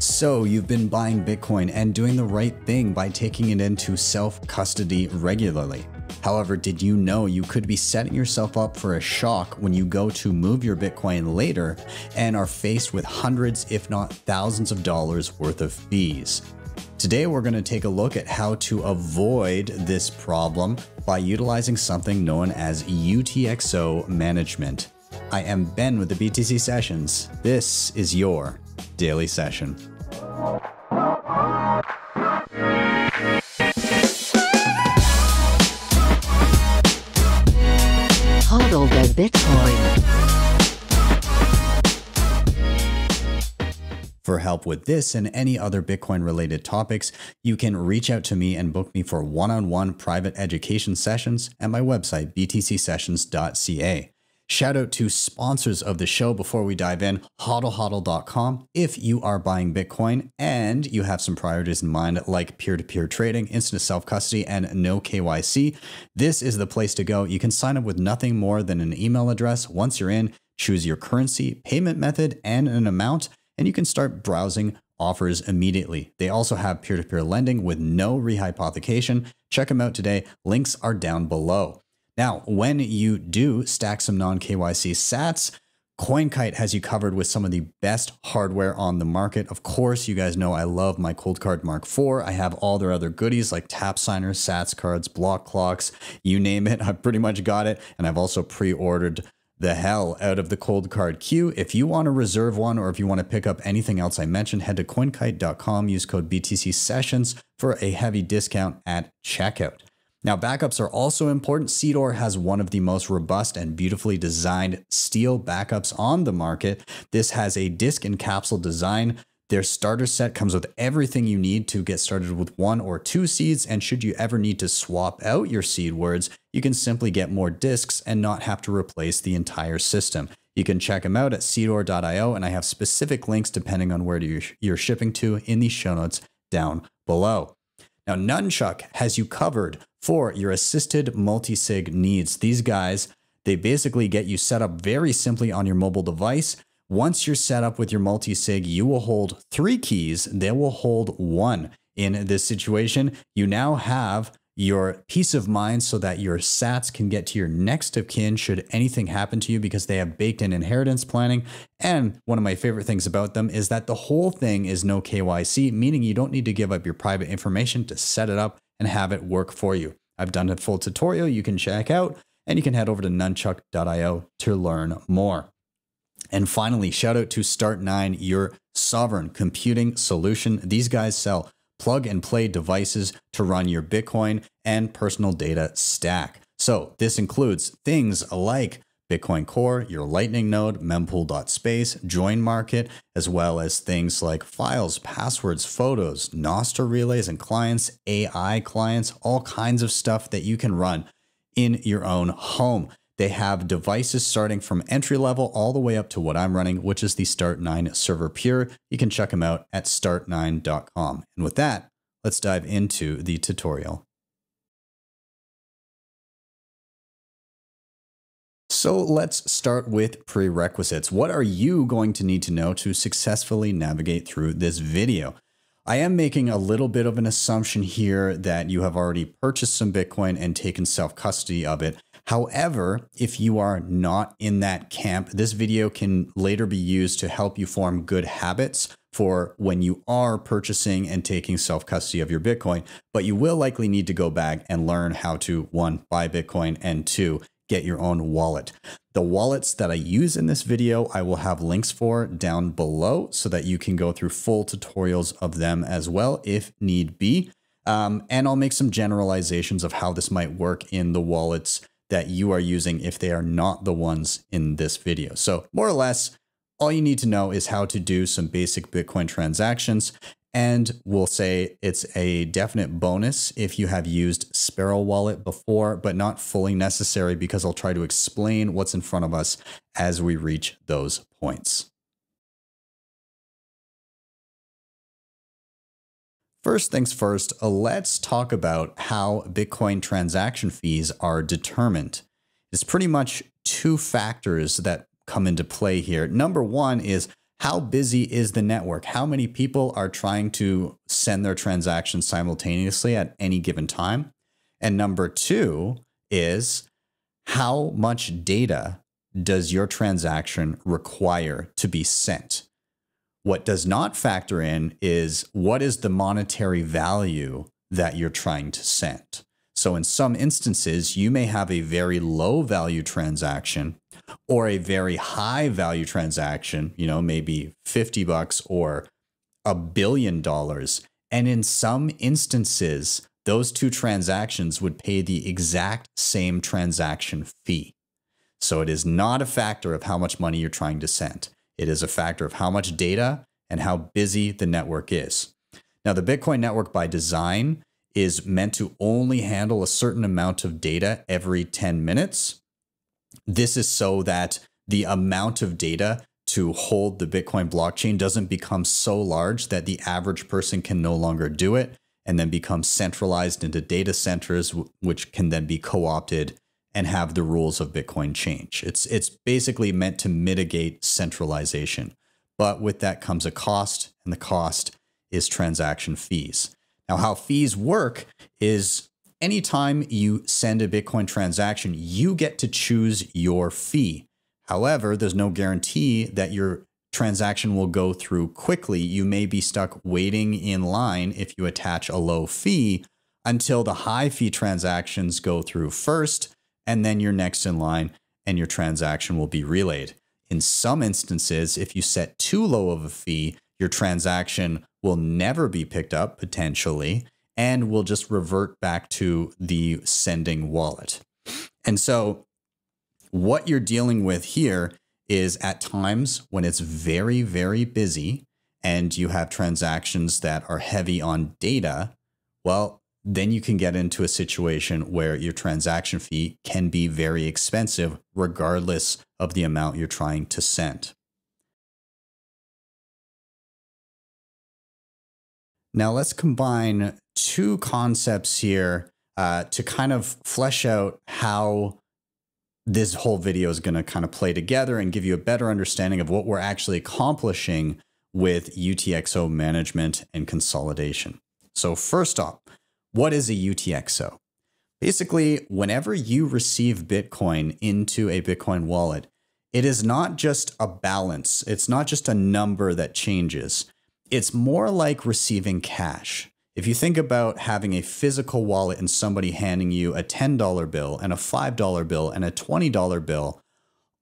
So, you've been buying Bitcoin and doing the right thing by taking it into self custody regularly. However, did you know you could be setting yourself up for a shock when you go to move your Bitcoin later and are faced with hundreds, if not thousands of dollars worth of fees? Today, we're going to take a look at how to avoid this problem by utilizing something known as UTXO management. I am Ben with the BTC Sessions. This is your daily session. Hodl the Bitcoin. For help with this and any other Bitcoin related topics, you can reach out to me and book me for one on one private education sessions at my website, btcsessions.ca. Shout out to sponsors of the show before we dive in, hodlhodl.com. If you are buying Bitcoin and you have some priorities in mind, like peer to peer trading, instant self custody, and no KYC, this is the place to go. You can sign up with nothing more than an email address. Once you're in, choose your currency, payment method, and an amount, and you can start browsing offers immediately. They also have peer to peer lending with no rehypothecation. Check them out today. Links are down below. Now, when you do stack some non KYC sats, CoinKite has you covered with some of the best hardware on the market. Of course, you guys know I love my Coldcard Mark IV. I have all their other goodies like tap signers, sats cards, block clocks, you name it. I've pretty much got it. And I've also pre ordered the hell out of the Coldcard Q. If you want to reserve one or if you want to pick up anything else I mentioned, head to coinkite.com, use code BTC Sessions for a heavy discount at checkout. Now, backups are also important. Seedor has one of the most robust and beautifully designed steel backups on the market. This has a disc and capsule design. Their starter set comes with everything you need to get started with one or two seeds. And should you ever need to swap out your seed words, you can simply get more discs and not have to replace the entire system. You can check them out at seedor.io, and I have specific links depending on where you're shipping to in the show notes down below. Now, Nunchuk has you covered for your assisted multi-sig needs. These guys, they basically get you set up very simply on your mobile device. Once you're set up with your multi-sig, you will hold three keys. They will hold one. In this situation, you now have your peace of mind so that your sats can get to your next of kin should anything happen to you because they have baked in inheritance planning. And one of my favorite things about them is that the whole thing is no KYC, meaning you don't need to give up your private information to set it up and have it work for you. I've done a full tutorial you can check out, and you can head over to nunchuk.io to learn more. And finally, shout out to Start9, your sovereign computing solution. These guys sell plug and play devices to run your Bitcoin and personal data stack. So this includes things like Bitcoin Core, your Lightning node, mempool.space, Join Market, as well as things like files, passwords, photos, Nostr relays and clients, AI clients, all kinds of stuff that you can run in your own home. They have devices starting from entry level all the way up to what I'm running, which is the Start9 Server Pure. You can check them out at start9.com. And with that, let's dive into the tutorial. So let's start with prerequisites. What are you going to need to know to successfully navigate through this video? I am making a little bit of an assumption here that you have already purchased some Bitcoin and taken self custody of it. However, if you are not in that camp, this video can later be used to help you form good habits for when you are purchasing and taking self custody of your Bitcoin. But you will likely need to go back and learn how to one, buy Bitcoin, and two, get your own wallet. The wallets that I use in this video, I will have links for down below so that you can go through full tutorials of them as well if need be. Um, and I'll make some generalizations of how this might work in the wallets that you are using if they are not the ones in this video. So more or less, all you need to know is how to do some basic Bitcoin transactions. And we'll say it's a definite bonus if you have used Sparrow Wallet before, but not fully necessary because I'll try to explain what's in front of us as we reach those points. First things first, uh, let's talk about how Bitcoin transaction fees are determined. It's pretty much two factors that come into play here. Number one is how busy is the network? How many people are trying to send their transactions simultaneously at any given time? And number two is how much data does your transaction require to be sent? What does not factor in is what is the monetary value that you're trying to send? So, in some instances, you may have a very low value transaction or a very high value transaction, you know, maybe 50 bucks or a billion dollars. And in some instances, those two transactions would pay the exact same transaction fee. So it is not a factor of how much money you're trying to send. It is a factor of how much data and how busy the network is. Now, the Bitcoin network by design is meant to only handle a certain amount of data every 10 minutes. This is so that the amount of data to hold the Bitcoin blockchain doesn't become so large that the average person can no longer do it and then become centralized into data centers, which can then be co opted and have the rules of Bitcoin change. It's, it's basically meant to mitigate centralization. But with that comes a cost, and the cost is transaction fees. Now, how fees work is anytime you send a Bitcoin transaction, you get to choose your fee. However, there's no guarantee that your transaction will go through quickly. You may be stuck waiting in line if you attach a low fee until the high fee transactions go through first, and then you're next in line and your transaction will be relayed. In some instances, if you set too low of a fee, your transaction will never be picked up potentially and will just revert back to the sending wallet. And so, what you're dealing with here is at times when it's very, very busy and you have transactions that are heavy on data, well, then you can get into a situation where your transaction fee can be very expensive, regardless of the amount you're trying to send. Now, let's combine two concepts here uh, to kind of flesh out how this whole video is going to kind of play together and give you a better understanding of what we're actually accomplishing with UTXO management and consolidation. So, first off, what is a UTXO? Basically, whenever you receive Bitcoin into a Bitcoin wallet, it is not just a balance, it's not just a number that changes. It's more like receiving cash. If you think about having a physical wallet and somebody handing you a $10 bill and a $5 bill and a $20 bill,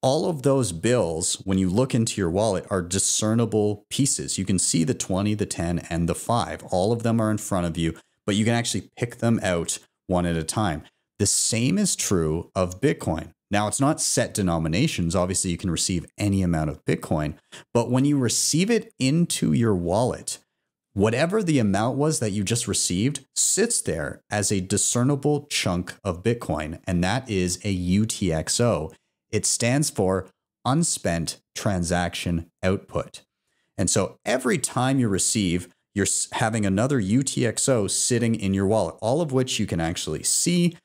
all of those bills, when you look into your wallet, are discernible pieces. You can see the 20, the 10, and the 5. All of them are in front of you, but you can actually pick them out one at a time. The same is true of Bitcoin. Now, it's not set denominations. Obviously, you can receive any amount of Bitcoin, but when you receive it into your wallet, whatever the amount was that you just received sits there as a discernible chunk of Bitcoin, and that is a UTXO. It stands for unspent transaction output. And so every time you receive, you're having another UTXO sitting in your wallet, all of which you can actually see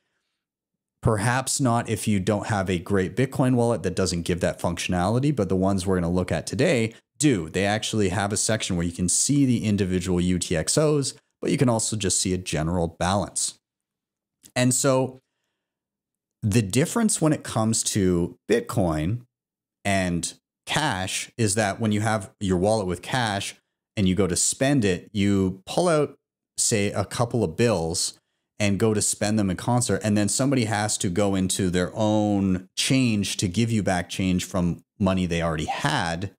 Perhaps not if you don't have a great Bitcoin wallet that doesn't give that functionality, but the ones we're going to look at today do. They actually have a section where you can see the individual UTXOs, but you can also just see a general balance. And so the difference when it comes to Bitcoin and cash is that when you have your wallet with cash and you go to spend it, you pull out, say, a couple of bills and go to spend them in concert. And then somebody has to go into their own change to give you back change from money they already had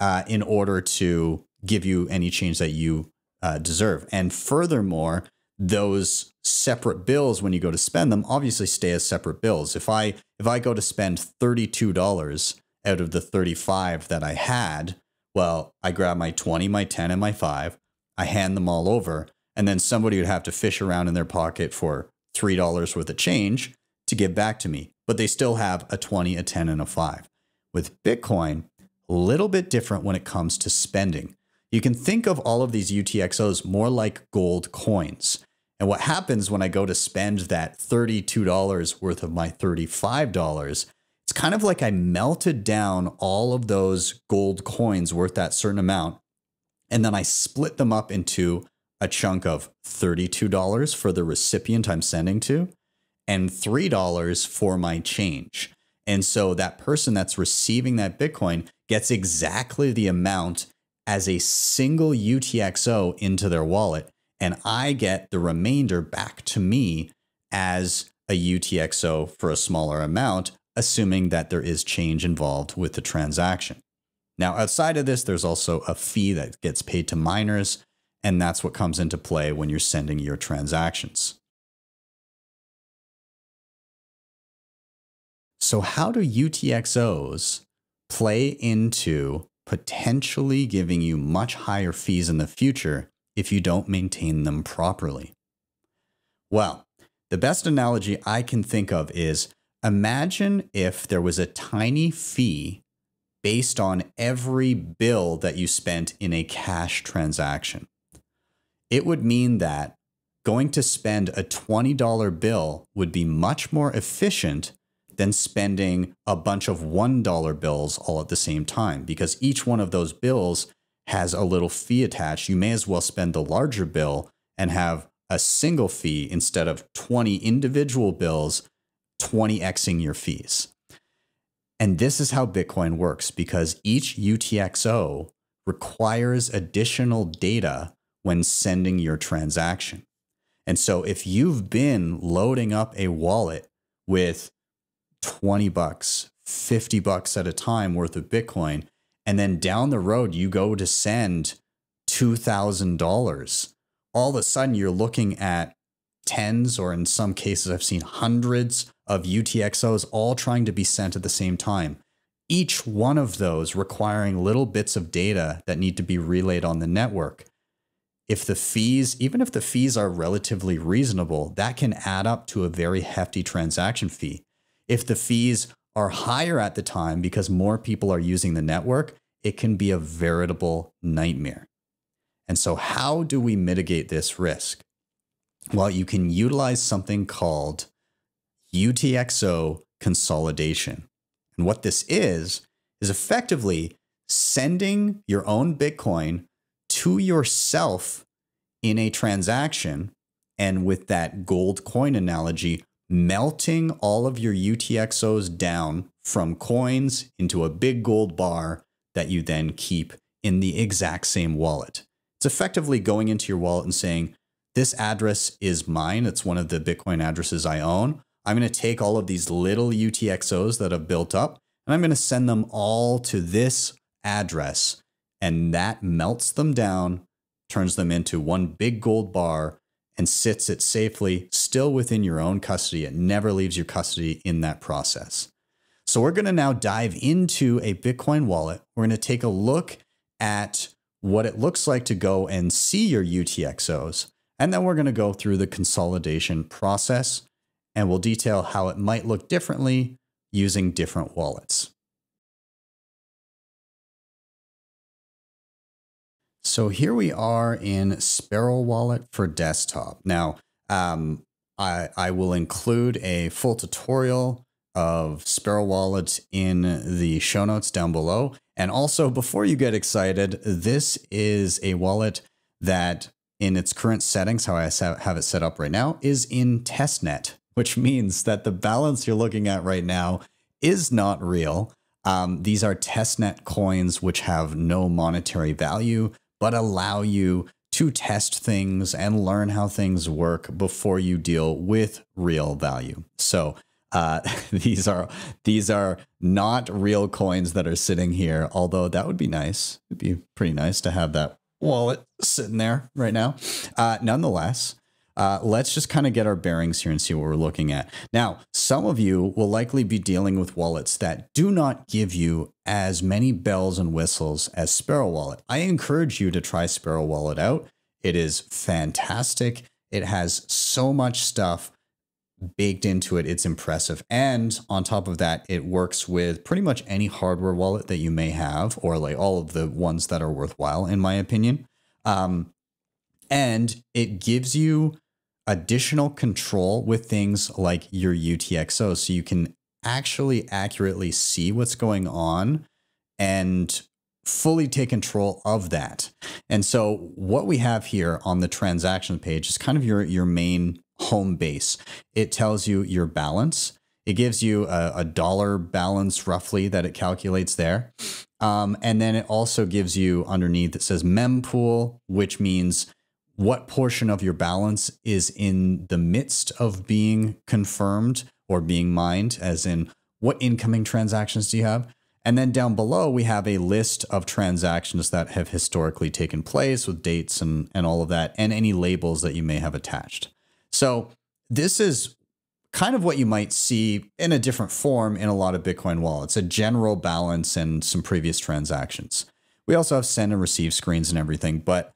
uh, in order to give you any change that you uh, deserve. And furthermore, those separate bills when you go to spend them obviously stay as separate bills. If I if I go to spend $32 out of the 35 that I had, well, I grab my 20, my 10 and my 5, I hand them all over and then somebody would have to fish around in their pocket for $3 worth of change to give back to me. But they still have a 20, a 10, and a 5. With Bitcoin, a little bit different when it comes to spending. You can think of all of these UTXOs more like gold coins. And what happens when I go to spend that $32 worth of my $35, it's kind of like I melted down all of those gold coins worth that certain amount, and then I split them up into a chunk of $32 for the recipient I'm sending to and $3 for my change. And so that person that's receiving that Bitcoin gets exactly the amount as a single UTXO into their wallet. And I get the remainder back to me as a UTXO for a smaller amount, assuming that there is change involved with the transaction. Now, outside of this, there's also a fee that gets paid to miners, and that's what comes into play when you're sending your transactions. So, how do UTXOs play into potentially giving you much higher fees in the future if you don't maintain them properly? Well, the best analogy I can think of is imagine if there was a tiny fee based on every bill that you spent in a cash transaction. It would mean that going to spend a $20 bill would be much more efficient than spending a bunch of $1 bills all at the same time because each one of those bills has a little fee attached. You may as well spend the larger bill and have a single fee instead of 20 individual bills 20xing your fees. And this is how Bitcoin works because each UTXO requires additional data when sending your transaction. And so if you've been loading up a wallet with 20 bucks, 50 bucks at a time worth of Bitcoin, and then down the road you go to send $2,000, all of a sudden you're looking at tens, or in some cases, I've seen hundreds of UTXOs all trying to be sent at the same time. Each one of those requiring little bits of data that need to be relayed on the network if the fees, even if the fees are relatively reasonable, that can add up to a very hefty transaction fee. If the fees are higher at the time because more people are using the network, it can be a veritable nightmare. And so, how do we mitigate this risk? Well, you can utilize something called UTXO consolidation. And what this is, is effectively sending your own Bitcoin to yourself in a transaction. And with that gold coin analogy, melting all of your UTXOs down from coins into a big gold bar that you then keep in the exact same wallet. It's effectively going into your wallet and saying, This address is mine. It's one of the Bitcoin addresses I own. I'm going to take all of these little UTXOs that have built up and I'm going to send them all to this address and that melts them down, turns them into one big gold bar, and sits it safely still within your own custody. It never leaves your custody in that process. So, we're going to now dive into a Bitcoin wallet. We're going to take a look at what it looks like to go and see your UTXOs. And then we're going to go through the consolidation process and we'll detail how it might look differently using different wallets. So here we are in Sparrow Wallet for desktop. Now, um, I, I will include a full tutorial of Sparrow Wallet in the show notes down below. And also, before you get excited, this is a wallet that, in its current settings, how I have it set up right now, is in testnet, which means that the balance you're looking at right now is not real. Um, these are testnet coins, which have no monetary value but allow you to test things and learn how things work before you deal with real value. So uh, these are these are not real coins that are sitting here. Although that would be nice. It'd be pretty nice to have that wallet sitting there right now. Uh, nonetheless, uh, let's just kind of get our bearings here and see what we're looking at. Now, some of you will likely be dealing with wallets that do not give you as many bells and whistles as Sparrow Wallet. I encourage you to try Sparrow Wallet out. It is fantastic. It has so much stuff baked into it. It's impressive. And on top of that, it works with pretty much any hardware wallet that you may have, or like all of the ones that are worthwhile, in my opinion. Um, and it gives you additional control with things like your UTXO. So you can actually accurately see what's going on and fully take control of that. And so what we have here on the transaction page is kind of your your main home base. It tells you your balance. It gives you a, a dollar balance roughly that it calculates there. Um, and then it also gives you underneath it says mempool, which means what portion of your balance is in the midst of being confirmed or being mined, as in what incoming transactions do you have? And then down below, we have a list of transactions that have historically taken place with dates and, and all of that, and any labels that you may have attached. So this is kind of what you might see in a different form in a lot of Bitcoin wallets, a general balance and some previous transactions. We also have send and receive screens and everything. But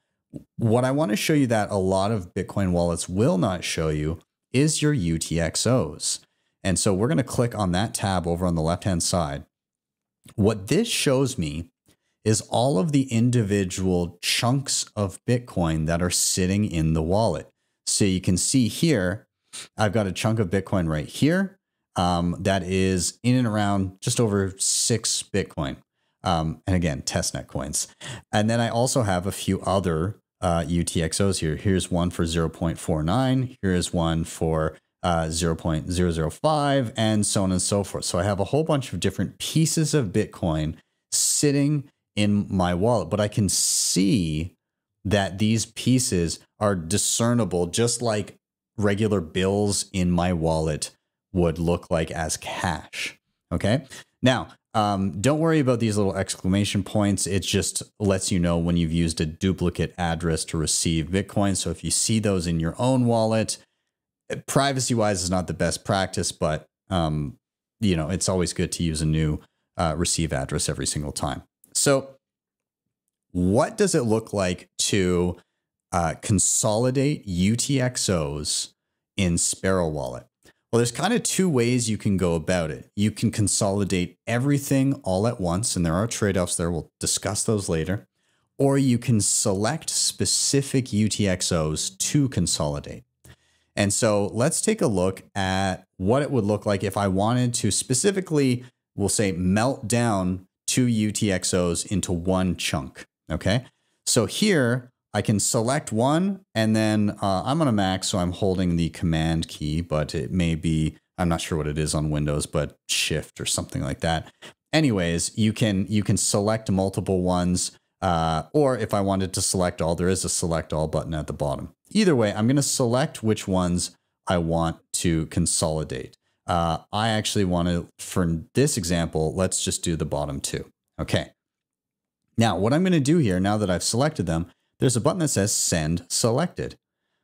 what I want to show you that a lot of Bitcoin wallets will not show you is your UTXOs. And so we're going to click on that tab over on the left hand side. What this shows me is all of the individual chunks of Bitcoin that are sitting in the wallet. So you can see here, I've got a chunk of Bitcoin right here um, that is in and around just over six Bitcoin. Um, and again, testnet coins. And then I also have a few other uh, UTXOs here. Here's one for 0.49. Here's one for uh, 0.005, and so on and so forth. So I have a whole bunch of different pieces of Bitcoin sitting in my wallet, but I can see that these pieces are discernible just like regular bills in my wallet would look like as cash. Okay. Now, um, don't worry about these little exclamation points. It just lets you know when you've used a duplicate address to receive Bitcoin. So if you see those in your own wallet, privacy wise is not the best practice, but um, you know it's always good to use a new uh, receive address every single time. So, what does it look like to uh, consolidate UTXOs in Sparrow Wallet? Well, there's kind of two ways you can go about it. You can consolidate everything all at once, and there are trade offs there. We'll discuss those later. Or you can select specific UTXOs to consolidate. And so let's take a look at what it would look like if I wanted to specifically, we'll say, melt down two UTXOs into one chunk. Okay. So here I can select one and then uh, I'm on a Mac, so I'm holding the command key, but it may be, I'm not sure what it is on Windows, but shift or something like that. Anyways, you can you can select multiple ones, uh, or if I wanted to select all, there is a select all button at the bottom. Either way, I'm going to select which ones I want to consolidate. Uh, I actually want to, for this example, let's just do the bottom two. Okay. Now, what I'm going to do here, now that I've selected them, there's a button that says Send Selected.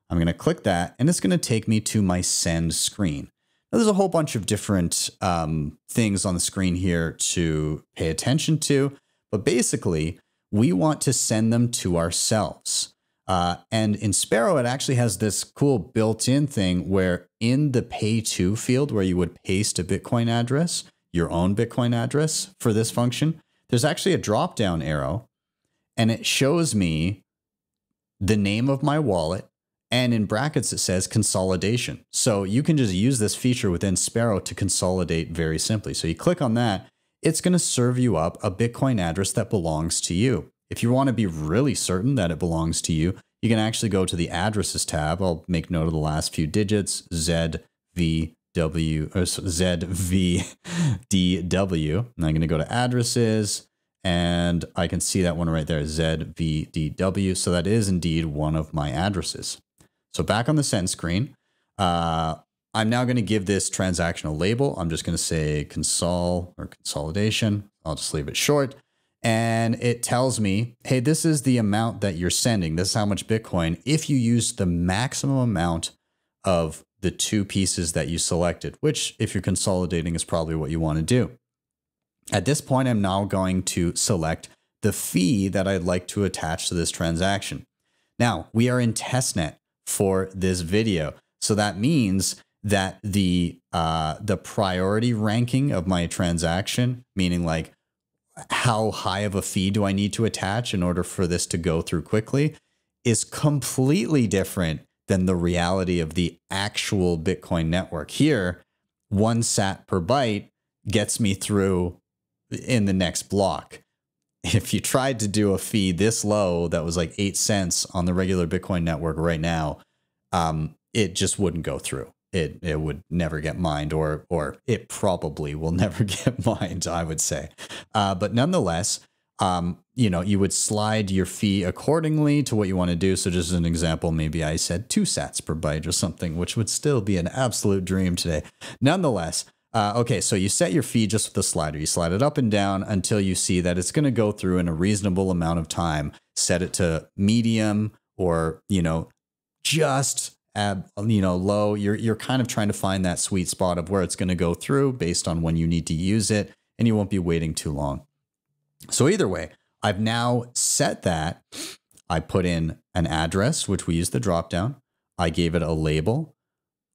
I'm going to click that, and it's going to take me to my send screen. Now, there's a whole bunch of different um, things on the screen here to pay attention to, but basically, we want to send them to ourselves. Uh, and in Sparrow, it actually has this cool built in thing where in the pay to field where you would paste a Bitcoin address, your own Bitcoin address for this function, there's actually a drop down arrow and it shows me the name of my wallet. And in brackets, it says consolidation. So you can just use this feature within Sparrow to consolidate very simply. So you click on that, it's going to serve you up a Bitcoin address that belongs to you. If you want to be really certain that it belongs to you, you can actually go to the addresses tab. I'll make note of the last few digits ZVW uh, or ZVDW. And I'm going to go to addresses and I can see that one right there, ZVDW. So that is indeed one of my addresses. So back on the send screen, uh, I'm now going to give this transactional label. I'm just going to say consol or consolidation. I'll just leave it short and it tells me, hey, this is the amount that you're sending. This is how much Bitcoin if you use the maximum amount of the two pieces that you selected, which, if you're consolidating, is probably what you want to do. At this point, I'm now going to select the fee that I'd like to attach to this transaction. Now, we are in testnet for this video. So that means that the uh, the priority ranking of my transaction, meaning like how high of a fee do I need to attach in order for this to go through quickly is completely different than the reality of the actual Bitcoin network. Here, one sat per byte gets me through in the next block. If you tried to do a fee this low that was like eight cents on the regular Bitcoin network right now, um, it just wouldn't go through. It it would never get mined, or or it probably will never get mined. I would say, uh, but nonetheless, um, you know, you would slide your fee accordingly to what you want to do. So, just as an example, maybe I said two sats per byte or something, which would still be an absolute dream today. Nonetheless, uh, okay, so you set your fee just with the slider. You slide it up and down until you see that it's going to go through in a reasonable amount of time. Set it to medium or, you know, just ab, you know, low. You're, you're kind of trying to find that sweet spot of where it's going to go through based on when you need to use it, and you won't be waiting too long. So either way, I've now set that. I put in an address, which we use the dropdown. I gave it a label.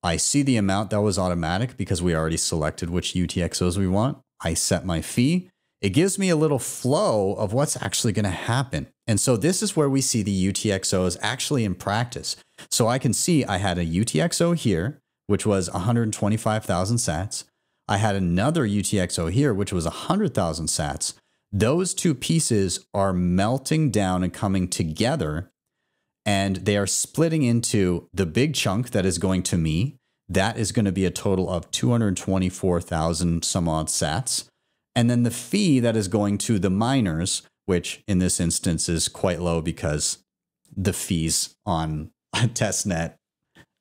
I see the amount that was automatic because we already selected which UTXOs we want. I set my fee. It gives me a little flow of what's actually going to happen. And so this is where we see the UTXOs actually in practice. So I can see I had a UTXO here, which was 125,000 sats. I had another UTXO here, which was 100,000 sats. Those two pieces are melting down and coming together, and they are splitting into the big chunk that is going to me. That is going to be a total of 224,000 some odd sats. And then the fee that is going to the miners, which in this instance is quite low because the fees on testnet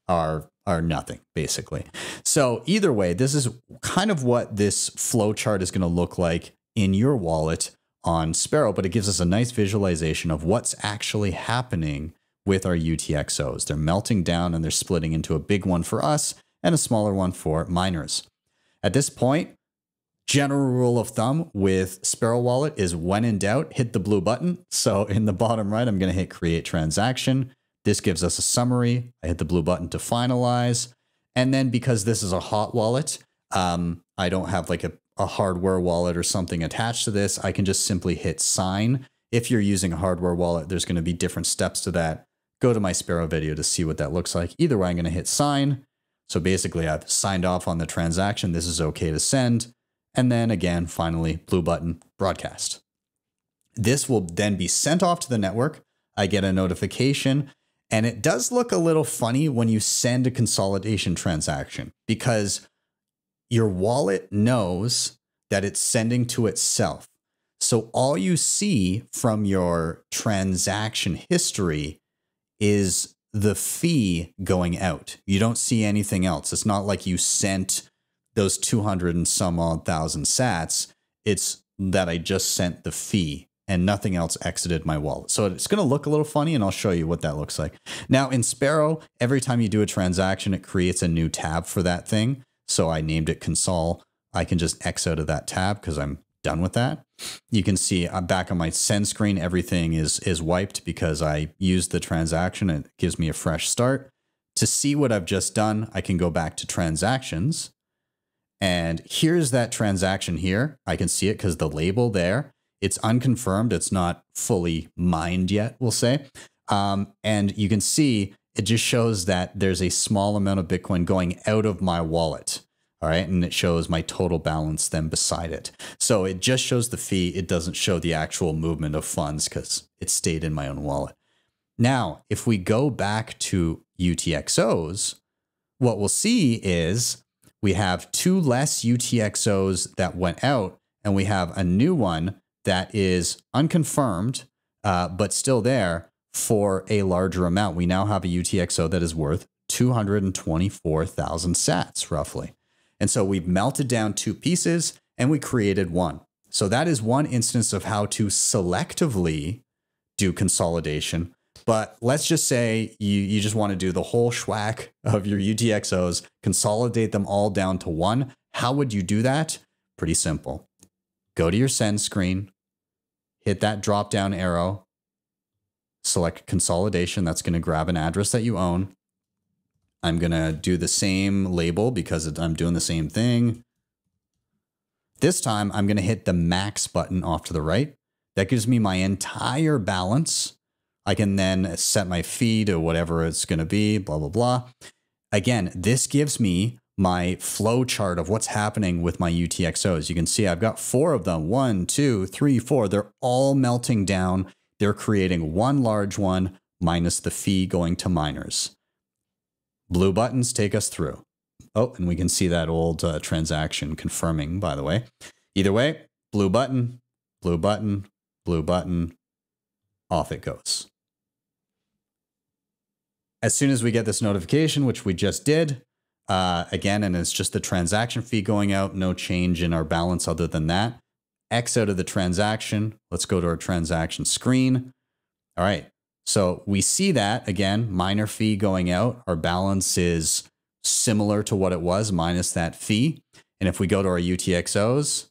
are are nothing basically. So either way, this is kind of what this flow chart is going to look like in your wallet on Sparrow, but it gives us a nice visualization of what's actually happening with our UTXOs. They're melting down and they're splitting into a big one for us and a smaller one for miners. At this point, general rule of thumb with Sparrow Wallet is when in doubt, hit the blue button. So in the bottom right, I'm going to hit create transaction. This gives us a summary. I hit the blue button to finalize. And then because this is a hot wallet, um, I don't have like a a hardware wallet or something attached to this, I can just simply hit sign. If you're using a hardware wallet, there's going to be different steps to that. Go to my Sparrow video to see what that looks like. Either way, I'm going to hit sign. So basically, I've signed off on the transaction. This is okay to send. And then again, finally, blue button, broadcast. This will then be sent off to the network. I get a notification. And it does look a little funny when you send a consolidation transaction because your wallet knows that it's sending to itself. So all you see from your transaction history is the fee going out. You don't see anything else. It's not like you sent those 200 and some odd thousand sats. It's that I just sent the fee and nothing else exited my wallet. So it's going to look a little funny and I'll show you what that looks like. Now in Sparrow, every time you do a transaction, it creates a new tab for that thing. So I named it console. I can just X out of that tab because I'm done with that. You can see I'm uh, back on my send screen, everything is, is wiped because I used the transaction. It gives me a fresh start. To see what I've just done, I can go back to transactions. And here's that transaction here. I can see it because the label there, it's unconfirmed. It's not fully mined yet, we'll say. Um, and you can see it just shows that there's a small amount of Bitcoin going out of my wallet. All right. And it shows my total balance then beside it. So it just shows the fee. It doesn't show the actual movement of funds because it stayed in my own wallet. Now, if we go back to UTXOs, what we'll see is we have two less UTXOs that went out, and we have a new one that is unconfirmed, uh, but still there for a larger amount. We now have a UTXO that is worth 224,000 sats roughly. And so we've melted down two pieces and we created one. So that is one instance of how to selectively do consolidation. But let's just say you, you just want to do the whole schwack of your UTXOs, consolidate them all down to one. How would you do that? Pretty simple. Go to your send screen, hit that drop down arrow, select consolidation. That's going to grab an address that you own. I'm going to do the same label because I'm doing the same thing. This time I'm going to hit the max button off to the right. That gives me my entire balance. I can then set my fee to whatever it's going to be, blah, blah, blah. Again, this gives me my flow chart of what's happening with my UTXOs. You can see I've got four of them one, two, three, four. They're all melting down. They're creating one large one minus the fee going to miners. Blue buttons take us through. Oh, and we can see that old uh, transaction confirming, by the way. Either way, blue button, blue button, blue button, off it goes. As soon as we get this notification, which we just did, uh, again, and it's just the transaction fee going out, no change in our balance other than that. X out of the transaction. Let's go to our transaction screen. All right. So we see that again, miner fee going out. Our balance is similar to what it was minus that fee. And if we go to our UTXOs,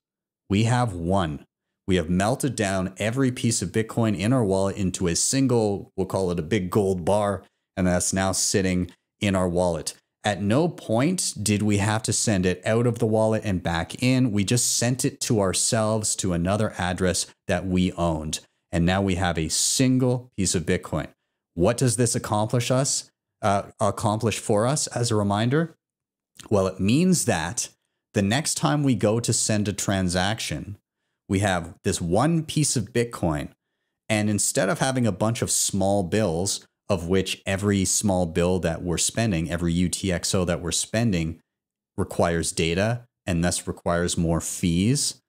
we have one. We have melted down every piece of Bitcoin in our wallet into a single, we'll call it a big gold bar, and that's now sitting in our wallet. At no point did we have to send it out of the wallet and back in. We just sent it to ourselves to another address that we owned. And now we have a single piece of Bitcoin. What does this accomplish us? Uh, accomplish for us as a reminder? Well, it means that the next time we go to send a transaction, we have this one piece of Bitcoin. And instead of having a bunch of small bills, of which every small bill that we're spending, every UTXO that we're spending requires data and thus requires more fees.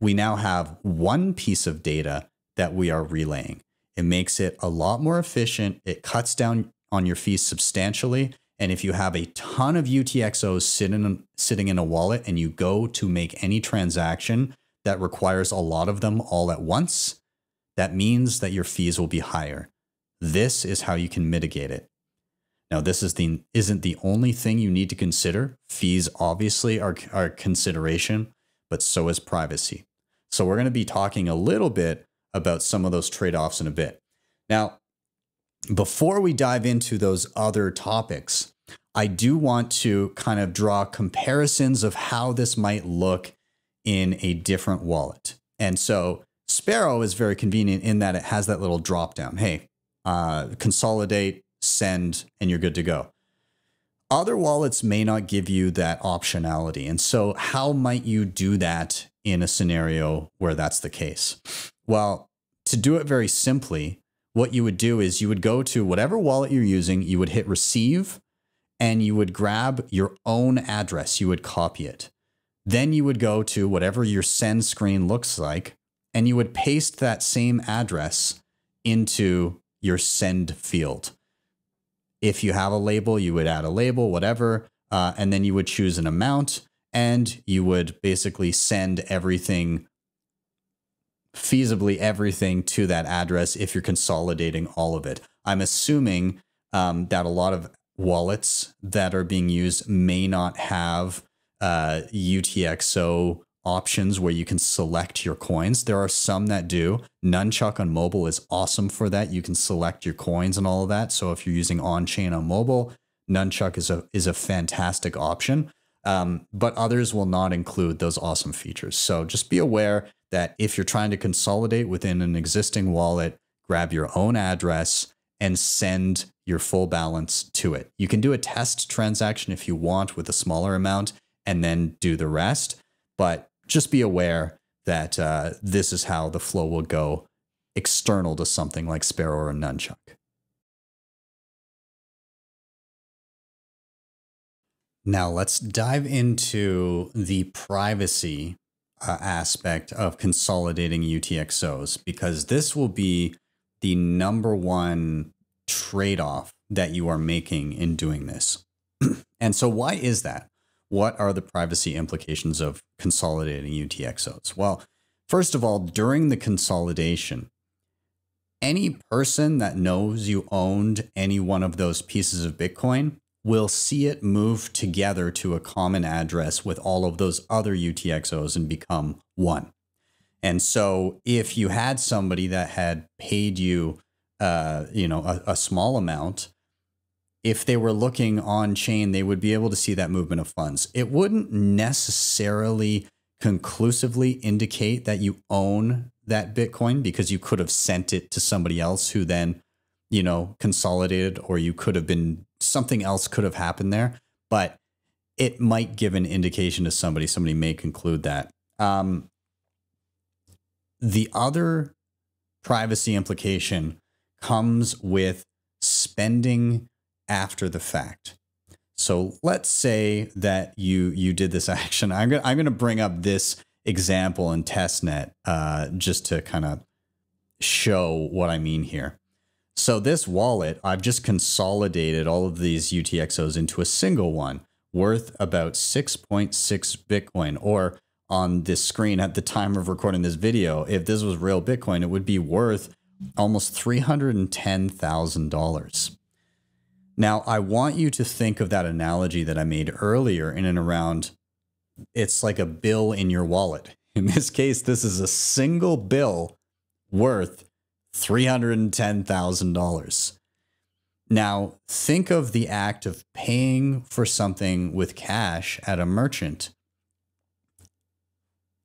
We now have one piece of data that we are relaying. It makes it a lot more efficient. It cuts down on your fees substantially. And if you have a ton of UTXOs sitting, sitting in a wallet and you go to make any transaction that requires a lot of them all at once, that means that your fees will be higher. This is how you can mitigate it. Now, this is the isn't the only thing you need to consider. Fees obviously are, are consideration, but so is privacy. So we're going to be talking a little bit about some of those trade-offs in a bit. Now, before we dive into those other topics, I do want to kind of draw comparisons of how this might look in a different wallet. And so Sparrow is very convenient in that it has that little drop down. Hey, uh, consolidate, send, and you're good to go. Other wallets may not give you that optionality. And so, how might you do that in a scenario where that's the case? Well, to do it very simply, what you would do is you would go to whatever wallet you're using, you would hit receive, and you would grab your own address. You would copy it. Then you would go to whatever your send screen looks like, and you would paste that same address into your send field. If you have a label, you would add a label, whatever, uh, and then you would choose an amount and you would basically send everything feasibly everything to that address if you're consolidating all of it. I'm assuming um, that a lot of wallets that are being used may not have uh, UTXO options where you can select your coins. There are some that do. Nunchuk on mobile is awesome for that. You can select your coins and all of that. So if you're using on chain on mobile, Nunchuk is a is a fantastic option. Um, but others will not include those awesome features. So just be aware that if you're trying to consolidate within an existing wallet, grab your own address and send your full balance to it. You can do a test transaction if you want with a smaller amount and then do the rest. But just be aware that uh, this is how the flow will go external to something like Sparrow or Nunchuk. Now let's dive into the privacy uh, aspect of consolidating UTXOs because this will be the number one trade off that you are making in doing this. and so, why is that? what are the privacy implications of consolidating UTXOs? Well, first of all, during the consolidation, any person that knows you owned any one of those pieces of Bitcoin will see it move together to a common address with all of those other UTXOs and become one. And so if you had somebody that had paid you, uh, you know, a, a small amount, if they were looking on chain, they would be able to see that movement of funds. It wouldn't necessarily conclusively indicate that you own that Bitcoin because you could have sent it to somebody else who then, you know, consolidated, or you could have been something else could have happened there. But it might give an indication to somebody. Somebody may conclude that. Um, the other privacy implication comes with spending after the fact. So let's say that you you did this action. I'm gonna I'm gonna bring up this example in testnet uh, just to kind of show what I mean here. So this wallet, I've just consolidated all of these UTXOs into a single one worth about 6.6 Bitcoin or on this screen at the time of recording this video, if this was real Bitcoin, it would be worth almost $310,000. Now, I want you to think of that analogy that I made earlier in and around it's like a bill in your wallet. In this case, this is a single bill worth $310,000. Now, think of the act of paying for something with cash at a merchant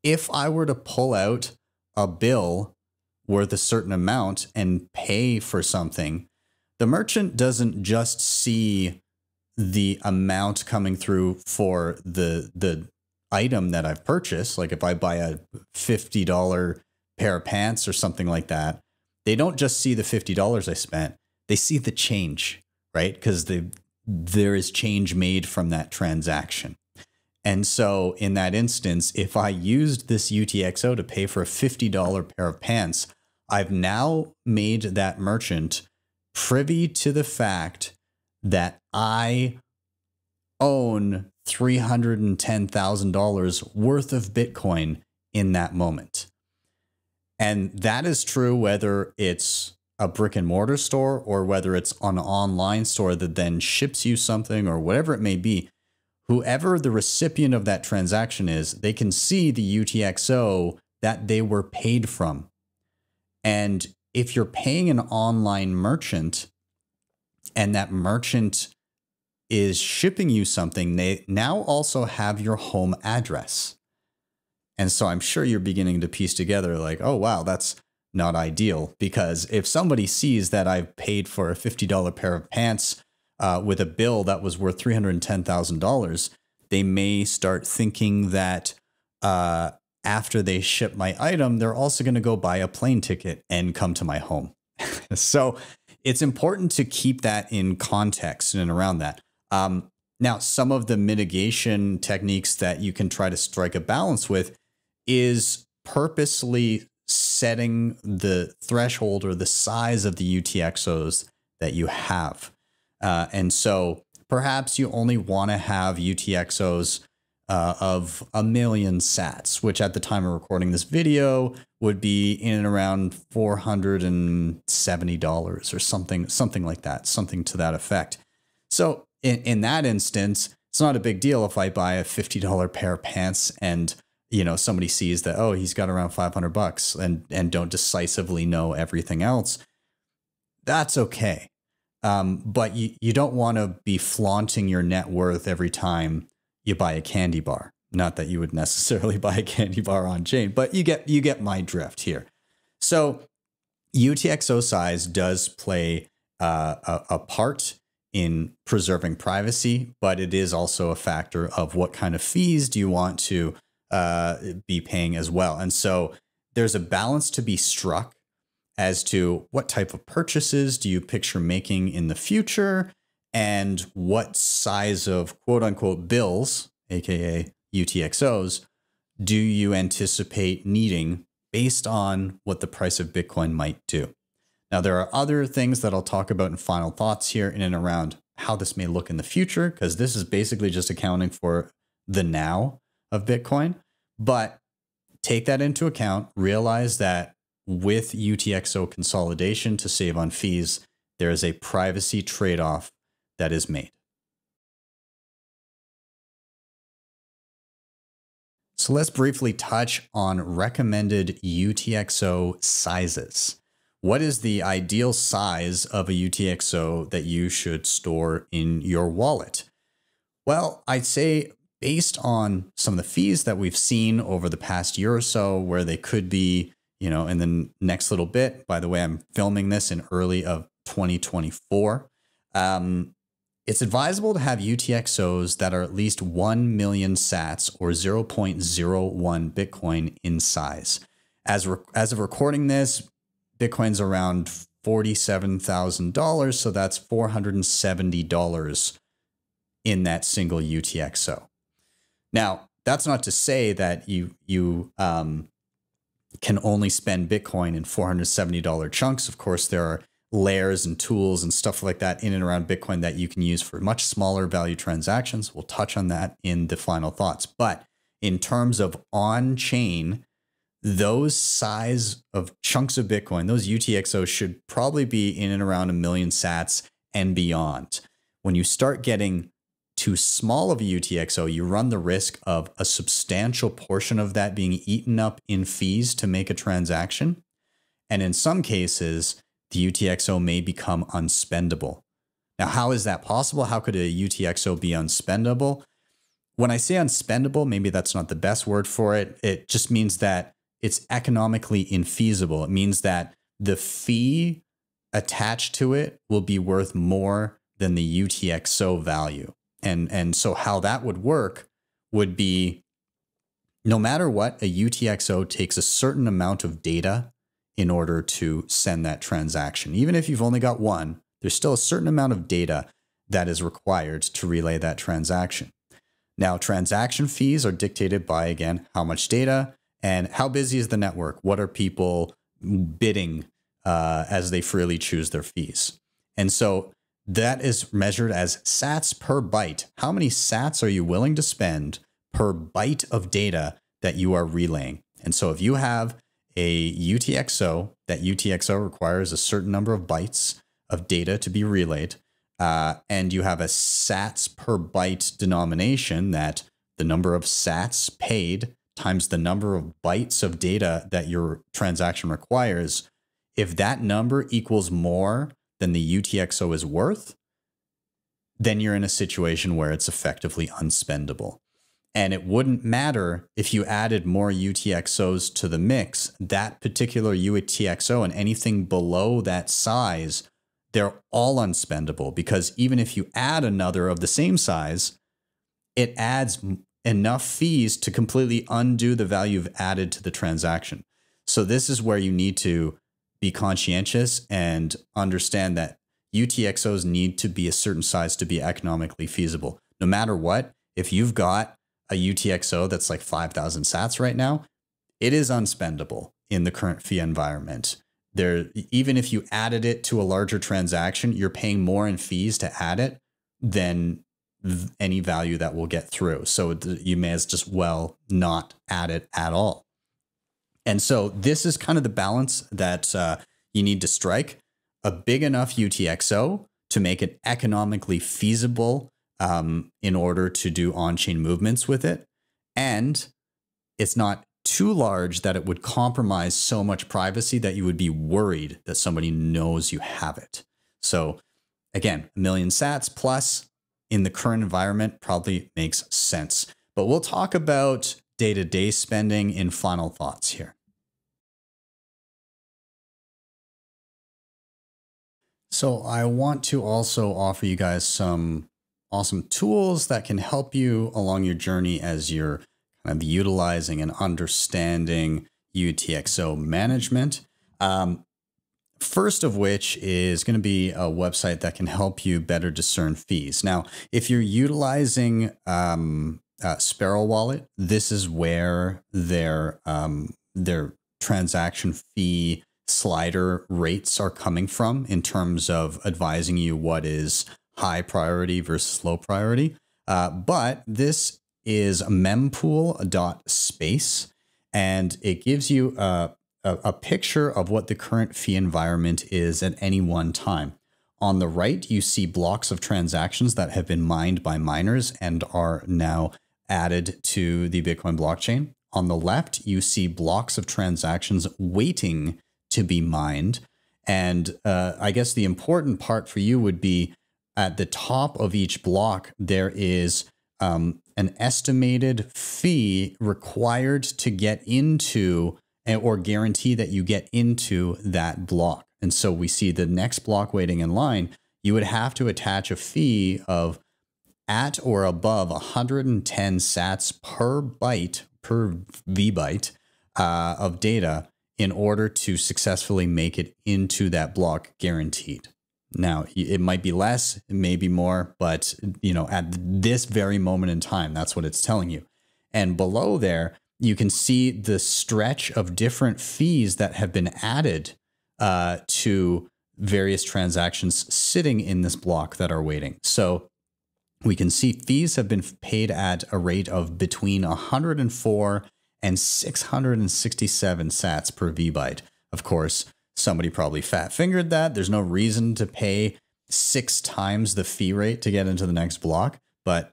if I were to pull out a bill worth a certain amount and pay for something, the merchant doesn't just see the amount coming through for the the item that I've purchased. Like if I buy a fifty dollar pair of pants or something like that, they don't just see the fifty dollars I spent; they see the change, right? Because the there is change made from that transaction. And so in that instance, if I used this UTXO to pay for a $50 pair of pants, I've now made that merchant privy to the fact that I own $310,000 worth of Bitcoin in that moment. And that is true whether it's a brick and mortar store or whether it's an online store that then ships you something or whatever it may be whoever the recipient of that transaction is, they can see the UTXO that they were paid from. And if you're paying an online merchant and that merchant is shipping you something, they now also have your home address. And so I'm sure you're beginning to piece together like, oh, wow, that's not ideal. Because if somebody sees that I've paid for a $50 pair of pants uh, with a bill that was worth $310,000, they may start thinking that uh, after they ship my item, they're also going to go buy a plane ticket and come to my home. so it's important to keep that in context and around that. Um, now, some of the mitigation techniques that you can try to strike a balance with is purposely setting the threshold or the size of the UTXOs that you have. Uh, and so perhaps you only want to have UTXOs uh, of a million sats, which at the time of recording this video would be in and around $470 or something, something like that, something to that effect. So in, in that instance, it's not a big deal if I buy a $50 pair of pants and you know somebody sees that oh he's got around 500 bucks and and don't decisively know everything else that's okay um, but you, you don't want to be flaunting your net worth every time you buy a candy bar. Not that you would necessarily buy a candy bar on chain, but you get you get my drift here. So UTXO size does play uh, a, a part in preserving privacy, but it is also a factor of what kind of fees do you want to uh, be paying as well. And so there's a balance to be struck as to what type of purchases do you picture making in the future and what size of quote unquote bills, aka UTXOs, do you anticipate needing based on what the price of Bitcoin might do. Now, there are other things that I'll talk about in final thoughts here in and around how this may look in the future, because this is basically just accounting for the now of Bitcoin. But take that into account, realize that with UTXO consolidation to save on fees, there is a privacy trade off that is made. So let's briefly touch on recommended UTXO sizes. What is the ideal size of a UTXO that you should store in your wallet? Well, I'd say based on some of the fees that we've seen over the past year or so, where they could be you know, in the next little bit. By the way, I'm filming this in early of 2024. Um, it's advisable to have UTXOs that are at least 1 million sats or 0.01 Bitcoin in size. As, as of recording this, Bitcoin's around $47,000, so that's $470 in that single UTXO. Now, that's not to say that you you um, can only spend Bitcoin in $470 chunks. Of course, there are layers and tools and stuff like that in and around Bitcoin that you can use for much smaller value transactions. We'll touch on that in the final thoughts. But in terms of on chain, those size of chunks of Bitcoin, those UTXOs should probably be in and around a million sats and beyond. When you start getting too small of a UTXO, you run the risk of a substantial portion of that being eaten up in fees to make a transaction. And in some cases, the UTXO may become unspendable. Now, how is that possible? How could a UTXO be unspendable? When I say unspendable, maybe that's not the best word for it. It just means that it's economically infeasible. It means that the fee attached to it will be worth more than the UTXO value and and so how that would work would be no matter what a UTXO takes a certain amount of data in order to send that transaction. Even if you've only got one there's still a certain amount of data that is required to relay that transaction. Now transaction fees are dictated by again how much data and how busy is the network? What are people bidding uh, as they freely choose their fees? And so that is measured as sats per byte. How many sats are you willing to spend per byte of data that you are relaying? And so if you have a UTXO, that UTXO requires a certain number of bytes of data to be relayed, uh, and you have a sats per byte denomination that the number of sats paid times the number of bytes of data that your transaction requires, if that number equals more than the UTXO is worth, then you're in a situation where it's effectively unspendable. And it wouldn't matter if you added more UTXOs to the mix, that particular UTXO and anything below that size, they're all unspendable because even if you add another of the same size, it adds enough fees to completely undo the value added to the transaction. So, this is where you need to be conscientious and understand that UTXOs need to be a certain size to be economically feasible. No matter what, if you've got a UTXO that's like 5,000 sats right now, it is unspendable in the current fee environment. There, even if you added it to a larger transaction, you're paying more in fees to add it than any value that will get through. So you may as just well not add it at all. And so this is kind of the balance that uh, you need to strike a big enough UTXO to make it economically feasible um, in order to do on chain movements with it. And it's not too large that it would compromise so much privacy that you would be worried that somebody knows you have it. So, again, a million sats plus in the current environment probably makes sense. But we'll talk about day to day spending in final thoughts here. So, I want to also offer you guys some awesome tools that can help you along your journey as you're kind of utilizing and understanding UTXO management. Um, First of which is going to be a website that can help you better discern fees. Now, if you're utilizing um, uh, Sparrow Wallet, this is where their um, their transaction fee slider rates are coming from in terms of advising you what is high priority versus low priority. Uh, but this is mempool.space and it gives you a, a, a picture of what the current fee environment is at any one time. On the right, you see blocks of transactions that have been mined by miners and are now added to the Bitcoin blockchain. On the left, you see blocks of transactions waiting to be mined. And uh, I guess the important part for you would be at the top of each block, there is um, an estimated fee required to get into or guarantee that you get into that block. And so we see the next block waiting in line, you would have to attach a fee of at or above 110 sats per byte per V byte uh, of data in order to successfully make it into that block guaranteed. Now, it might be less, it may be more, but you know, at this very moment in time, that's what it's telling you. And below there, you can see the stretch of different fees that have been added uh, to various transactions sitting in this block that are waiting. So we can see fees have been paid at a rate of between 104 and 667 sats per vbyte. Of course, somebody probably fat fingered that. There's no reason to pay six times the fee rate to get into the next block, but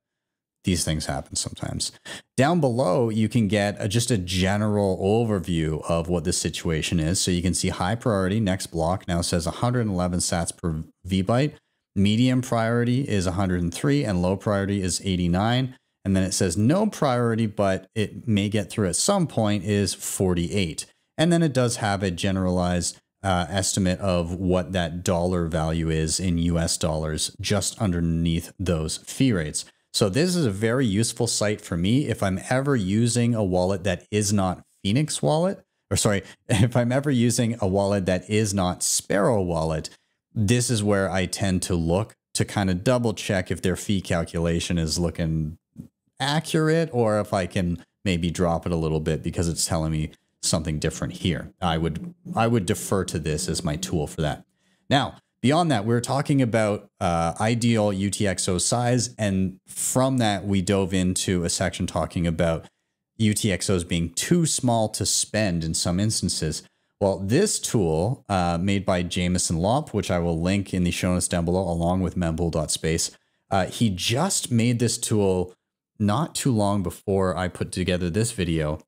these things happen sometimes. Down below, you can get a, just a general overview of what the situation is. So you can see high priority, next block now says 111 sats per vbyte. Medium priority is 103 and low priority is 89. And then it says no priority, but it may get through at some point is 48. And then it does have a generalized uh, estimate of what that dollar value is in US dollars just underneath those fee rates. So this is a very useful site for me if I'm ever using a wallet that is not Phoenix Wallet, or sorry, if I'm ever using a wallet that is not Sparrow Wallet, this is where I tend to look to kind of double check if their fee calculation is looking accurate or if I can maybe drop it a little bit because it's telling me something different here. I would I would defer to this as my tool for that. Now, beyond that, we are talking about uh, ideal UTXO size, and from that we dove into a section talking about UTXOs being too small to spend in some instances. Well, this tool uh, made by Jameson Lopp, which I will link in the show notes down below, along with mempool.space, uh, he just made this tool not too long before I put together this video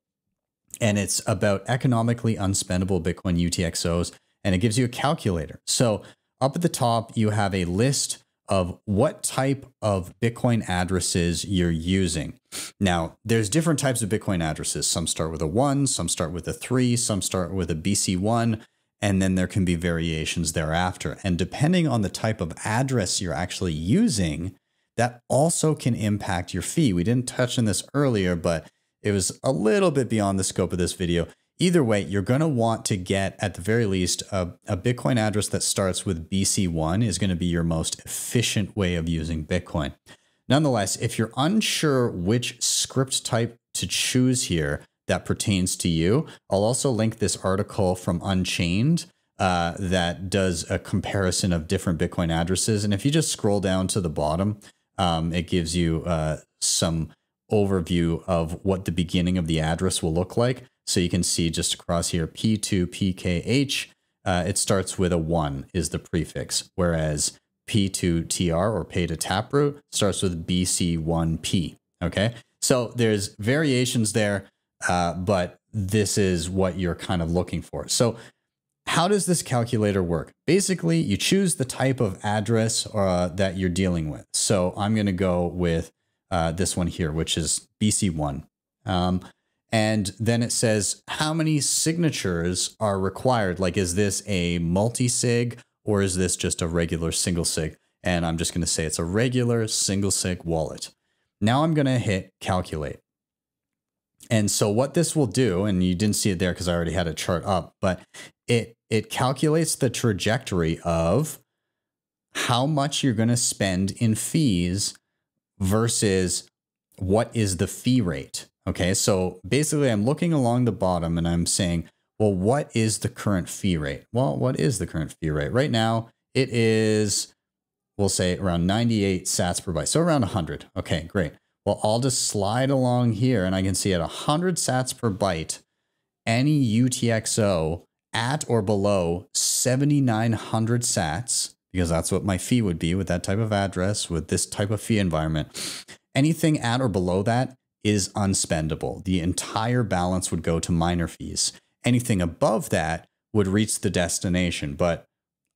and it's about economically unspendable Bitcoin UTXOs, and it gives you a calculator. So up at the top, you have a list of what type of Bitcoin addresses you're using. Now, there's different types of Bitcoin addresses. Some start with a one, some start with a three, some start with a BC1, and then there can be variations thereafter. And depending on the type of address you're actually using, that also can impact your fee. We didn't touch on this earlier, but it was a little bit beyond the scope of this video. Either way, you're going to want to get, at the very least, a, a Bitcoin address that starts with BC1 is going to be your most efficient way of using Bitcoin. Nonetheless, if you're unsure which script type to choose here that pertains to you, I'll also link this article from Unchained uh, that does a comparison of different Bitcoin addresses. And if you just scroll down to the bottom, um, it gives you uh, some overview of what the beginning of the address will look like. So you can see just across here, P2PKH, uh, it starts with a 1 is the prefix, whereas P2TR or pay to taproot starts with BC1P. Okay, so there's variations there, uh, but this is what you're kind of looking for. So how does this calculator work? Basically, you choose the type of address uh, that you're dealing with. So I'm going to go with uh, this one here, which is BC1. Um, and then it says how many signatures are required. Like, is this a multi sig or is this just a regular single sig? And I'm just going to say it's a regular single sig wallet. Now I'm going to hit calculate. And so what this will do, and you didn't see it there because I already had a chart up, but it it calculates the trajectory of how much you're going to spend in fees versus what is the fee rate. Okay, so basically, I'm looking along the bottom and I'm saying, well, what is the current fee rate? Well, what is the current fee rate? Right now, it is, we'll say around 98 sats per byte. So around 100. Okay, great. Well, I'll just slide along here and I can see at 100 sats per byte, any UTXO at or below 7,900 sats because that's what my fee would be with that type of address, with this type of fee environment. Anything at or below that is unspendable. The entire balance would go to miner fees. Anything above that would reach the destination. But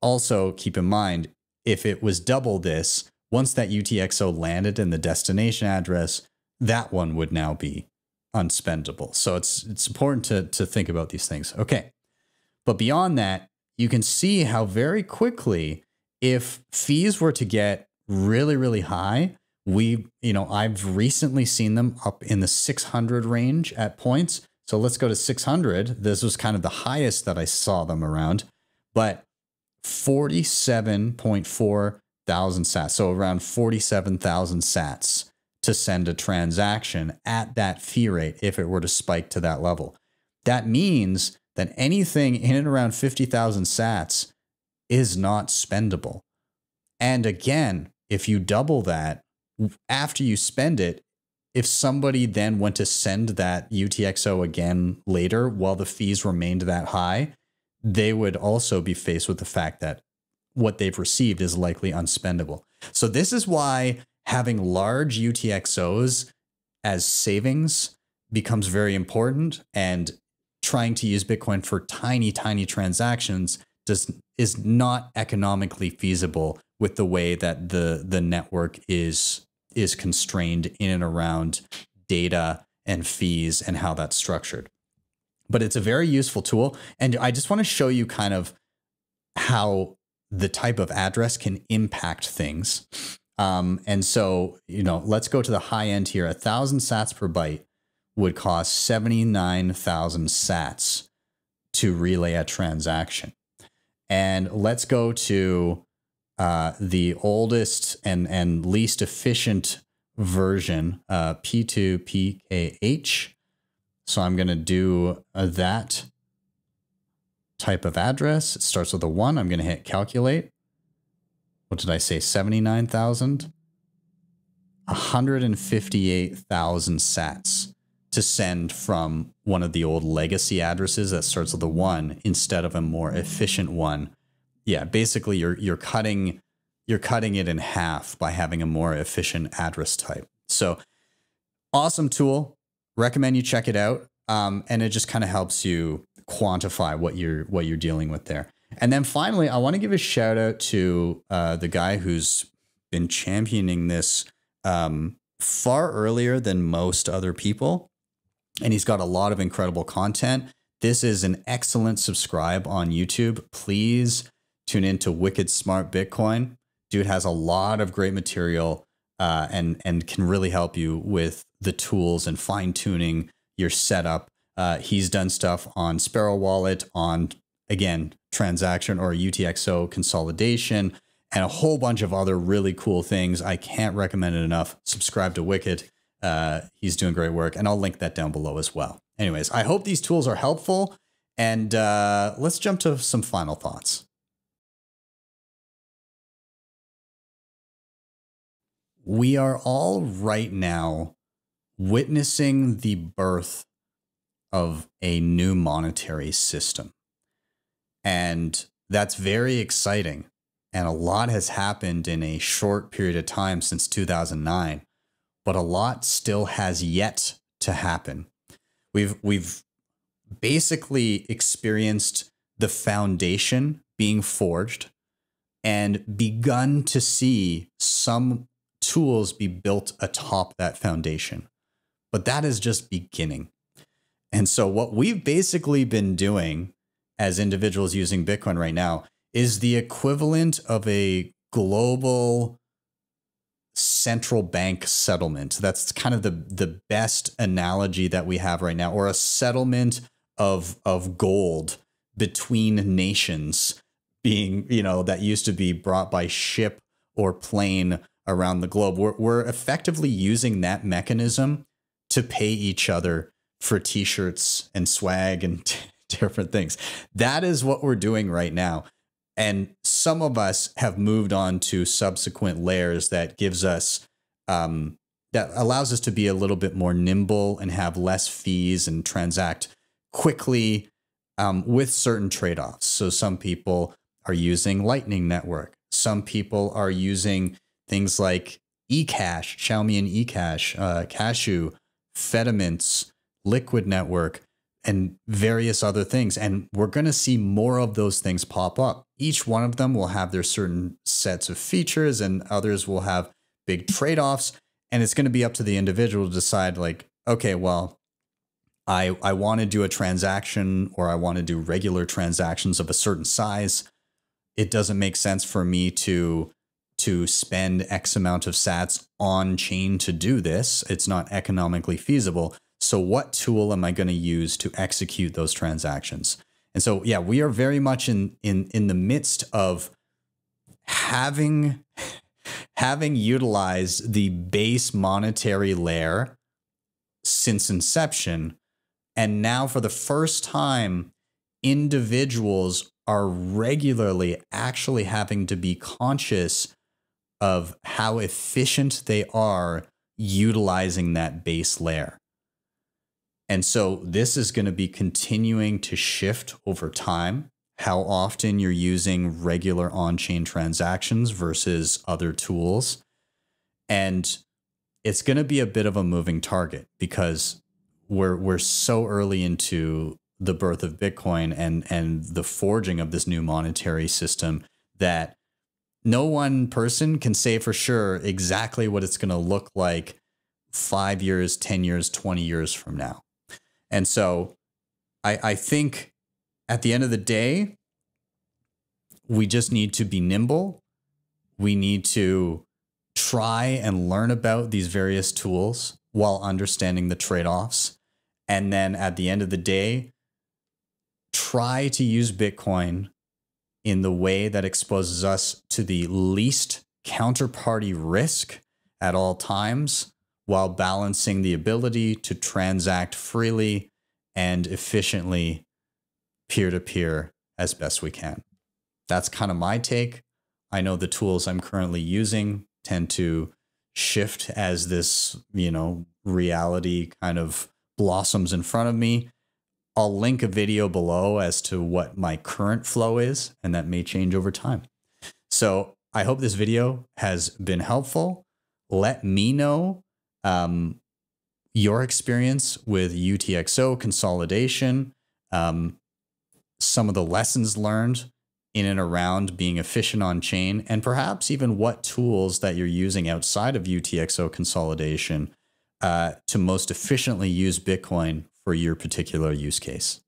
also keep in mind, if it was double this, once that UTXO landed in the destination address, that one would now be unspendable. So it's it's important to, to think about these things. Okay. But beyond that, you can see how very quickly if fees were to get really, really high, we, you know, I've recently seen them up in the 600 range at points. So let's go to 600. This was kind of the highest that I saw them around, but 47.4 thousand sats. So around 47,000 sats to send a transaction at that fee rate if it were to spike to that level. That means that anything in and around 50,000 sats is not spendable. And again, if you double that after you spend it, if somebody then went to send that UTXO again later while the fees remained that high, they would also be faced with the fact that what they've received is likely unspendable. So this is why having large UTXOs as savings becomes very important and trying to use Bitcoin for tiny, tiny transactions does is not economically feasible with the way that the the network is is constrained in and around data and fees and how that's structured. But it's a very useful tool. And I just want to show you kind of how the type of address can impact things. Um, and so, you know, let's go to the high end here. A thousand sats per byte would cost 79,000 sats to relay a transaction. And let's go to uh, the oldest and, and least efficient version, uh, P2PKH. So I'm going to do uh, that type of address. It starts with a one. I'm going to hit calculate. What did I say? 79,000? 158,000 sats to send from one of the old legacy addresses that starts with a one instead of a more efficient one. Yeah, basically you're you're cutting you're cutting it in half by having a more efficient address type. So awesome tool. Recommend you check it out. Um, and it just kind of helps you quantify what you're what you're dealing with there. And then finally, I want to give a shout out to uh, the guy who's been championing this um, far earlier than most other people, and he's got a lot of incredible content. This is an excellent subscribe on YouTube. Please tune into Wicked Smart Bitcoin. Dude has a lot of great material uh, and and can really help you with the tools and fine tuning your setup uh, he's done stuff on Sparrow Wallet, on again transaction or UTXO consolidation, and a whole bunch of other really cool things. I can't recommend it enough. Subscribe to Wicked. Uh, he's doing great work, and I'll link that down below as well. Anyways, I hope these tools are helpful, and uh, let's jump to some final thoughts. We are all right now witnessing the birth of a new monetary system. And that's very exciting. And a lot has happened in a short period of time since 2009, but a lot still has yet to happen. We've, we've basically experienced the foundation being forged and begun to see some tools be built atop that foundation. But that is just beginning. And so, what we've basically been doing as individuals using Bitcoin right now is the equivalent of a global central bank settlement. That's kind of the, the best analogy that we have right now, or a settlement of, of gold between nations being, you know, that used to be brought by ship or plane around the globe. We're, we're effectively using that mechanism to pay each other for t-shirts and swag and different things. That is what we're doing right now. And some of us have moved on to subsequent layers that gives us um, that allows us to be a little bit more nimble and have less fees and transact quickly um, with certain trade-offs. So some people are using Lightning Network. Some people are using things like eCash, Chaumian eCash, uh, Cashu, Fedimints, Liquid Network, and various other things. And we're going to see more of those things pop up. Each one of them will have their certain sets of features, and others will have big trade offs. And it's going to be up to the individual to decide, like, okay, well, I, I want to do a transaction or I want to do regular transactions of a certain size. it doesn't make sense for me to to spend X amount of sats on chain to do this. It's not economically feasible. So, what tool am I going to use to execute those transactions? And so, yeah, we are very much in in in the midst of having having utilized the base monetary layer since inception, and now for the first time, individuals are regularly actually having to be conscious of how efficient they are utilizing that base layer. And so this is going to be continuing to shift over time. How often you're using regular on chain transactions versus other tools. And it's going to be a bit of a moving target because we're, we're so early into the birth of Bitcoin and, and the forging of this new monetary system that no one person can say for sure exactly what it's going to look like five years, 10 years, 20 years from now. And so I, I think at the end of the day, we just need to be nimble. We need to try and learn about these various tools while understanding the trade offs. And then at the end of the day, try to use Bitcoin in the way that exposes us to the least counterparty risk at all times while balancing the ability to transact freely and efficiently peer to peer as best we can. That's kind of my take. I know the tools I'm currently using tend to shift as this, you know, reality kind of blossoms in front of me. I'll link a video below as to what my current flow is, and that may change over time. So I hope this video has been helpful. Let me know um, your experience with UTXO consolidation, um, some of the lessons learned in and around being efficient on chain, and perhaps even what tools that you're using outside of UTXO consolidation uh, to most efficiently use Bitcoin for your particular use case.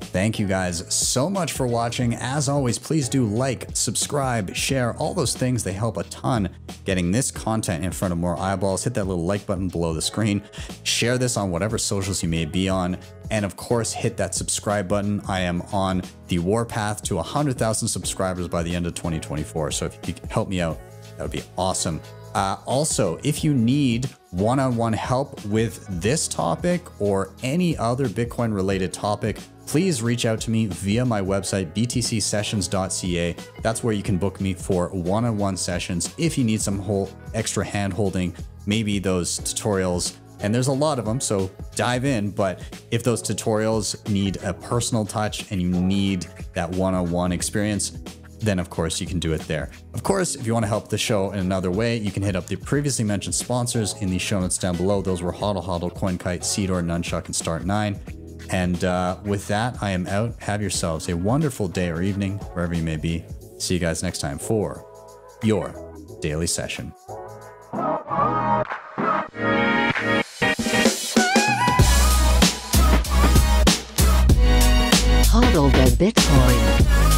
Thank you guys so much for watching. As always, please do like, subscribe, share, all those things. They help a ton getting this content in front of more eyeballs. Hit that little like button below the screen. Share this on whatever socials you may be on. And of course, hit that subscribe button. I am on the warpath to 100,000 subscribers by the end of 2024. So if you could help me out, that would be awesome. Uh, also, if you need one on one help with this topic or any other Bitcoin related topic, please reach out to me via my website, btcsessions.ca. That's where you can book me for one on one sessions if you need some whole extra hand holding, maybe those tutorials. And there's a lot of them, so dive in. But if those tutorials need a personal touch and you need that one on one experience, then of course you can do it there. Of course, if you want to help the show in another way, you can hit up the previously mentioned sponsors in the show notes down below. Those were Hodl Hodl, Coinkite, Seedor, Nunchuk, and Start9. And uh, with that, I am out. Have yourselves a wonderful day or evening, wherever you may be. See you guys next time for your daily session. Hodl the Bitcoin.